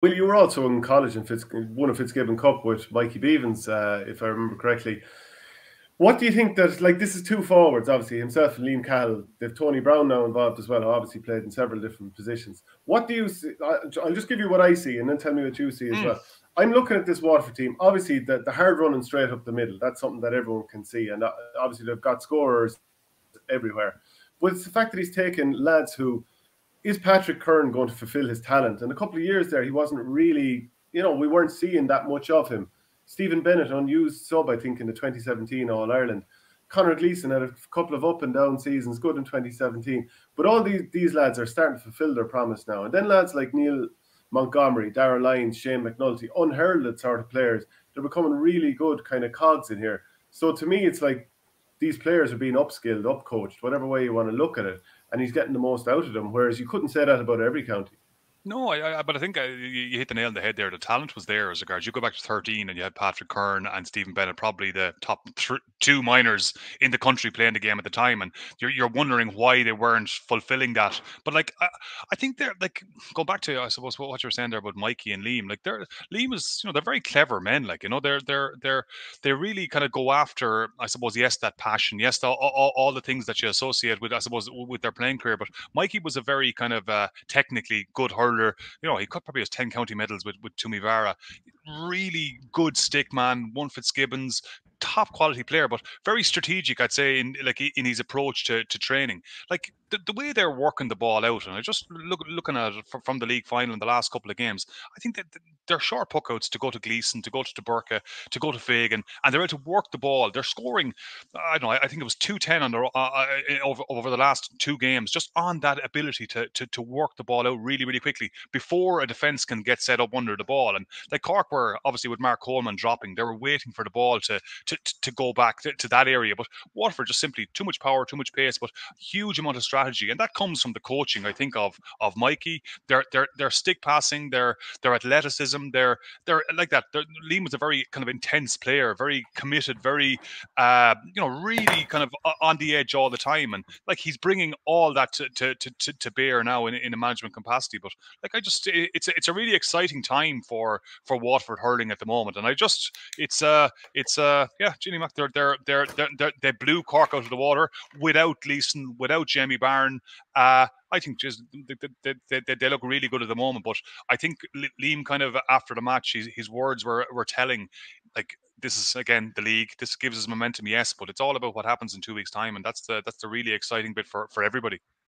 Will, you were also in college in Fitz, one of Fitzgibbon Cup with Mikey Bevans, uh, if I remember correctly. What do you think that like this is two forwards, obviously himself and Liam Cahill. They've Tony Browne now involved as well. Obviously played in several different positions. What do you see? I'll just give you what I see, and then tell me what you see as mm. well. I'm looking at this Waterford team. Obviously, the, the hard running straight up the middle. That's something that everyone can see, and uh, obviously they've got scorers everywhere. But it's the fact that he's taken lads who is Patrick Curran going to fulfill his talent? And a couple of years there, he wasn't really, you know, we weren't seeing that much of him. Stephen Bennett, unused sub, I think, in the 2017 All Ireland. Conor Gleeson had a couple of up and down seasons, good in 2017. But all these, these lads are starting to fulfill their promise now. And then lads like Neil Montgomery, Darragh Lyons, Shane McNulty, unheralded sort of players, they're becoming really good kind of cogs in here. So to me, it's like these players are being upskilled, upcoached, whatever way you want to look at it, and he's getting the most out of them. Whereas you couldn't say that about every county. No, I, I, but I think you, you, hit the nail on the head there. The talent was there as regards. You go back to 13 and you had Patrick Curran and Stephen Bennett, probably the top th- two minors in the country playing the game at the time. And you're, you're wondering why they weren't fulfilling that. But like, I, I think they're like, go back to, I suppose, what, what you were saying there about Mikey and Liam. Like, they're, Liam is, you know, they're very clever men. Like, you know, they're, they're, they're, they really kind of go after, I suppose, yes, that passion, yes, the, all, all the things that you associate with, I suppose, with their playing career. But Mikey was a very kind of uh, technically good hurler. You know, he cut probably has 10 county medals with, with Toomevara. Really good stick man, one Fitzgibbons, top quality player, but very strategic, I'd say, in like in his approach to, to training. Like the, the way they're working the ball out, and I just look looking at it from the league final in the last couple of games, I think that they're short puckouts to go to Gleeson, to go to Búrca, to go to Fagan, and they're able to work the ball. They're scoring, I don't know, I think it was 210 on uh, uh, over, over the last two games, just on that ability to, to, to work the ball out really, really quickly before a defence can get set up under the ball. And like Cork were, obviously, with Mark Coleman dropping, they were waiting for the ball to, to, to go back to, to that area. But Waterford just simply too much power, too much pace, but huge amount of strategy, and that comes from the coaching. I think of of Mikey, their their their stick passing, their their athleticism, their they're like that. They're, Liam was a very kind of intense player, very committed, very uh, you know really kind of on the edge all the time, and like he's bringing all that to to to, to bear now in, in a management capacity. But like I just it's it's a really exciting time for for Waterford hurling at the moment, and I just it's uh it's uh yeah Ginny Mac they're they're they're, they're, they're they blew Cork out of the water without Leeson, without Jamie Barron. Uh, I think just they, they, they, they, look really good at the moment. But I think Liam kind of after the match, his, his words were were telling, like this is again the league. This gives us momentum, yes, but it's all about what happens in two weeks' time, and that's the that's the really exciting bit for for everybody.